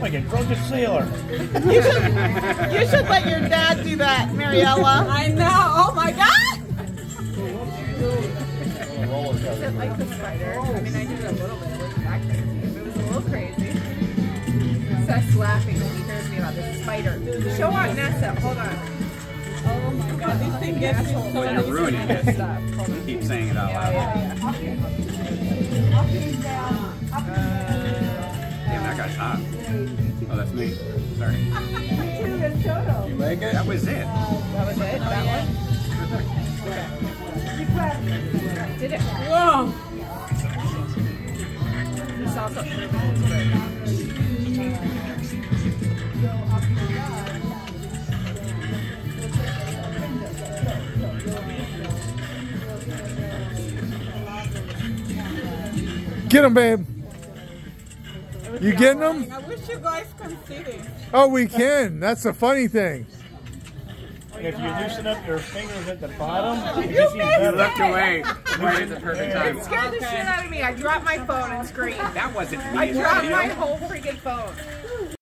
Like a drunken sailor. You should, you should let your dad do that, Mariela. I know. Oh my god! Roller Is it like the spider? I mean, I did it a little bit. It wasn't that crazy. It was a little crazy. Seth's laughing when he hears me about this spider. Show Aunt Nessa. Hold on. Oh my god, these things get me so You're ruining it. stuff. Hold on. Keep saying it out loud. yeah, yeah. Damn, that hot. Oh, that's me. Sorry. You like it? That was it. Oh, that was it? That one? Did it? Whoa! This also Get him, babe. You getting them? I wish you guys could see this. Oh, we can. That's the funny thing. If you loosen up your fingers at the bottom, you You can see You better. looked away right at the perfect time. It scared the shit out of me. I dropped my phone and screamed. That wasn't me. I dropped my whole freaking phone.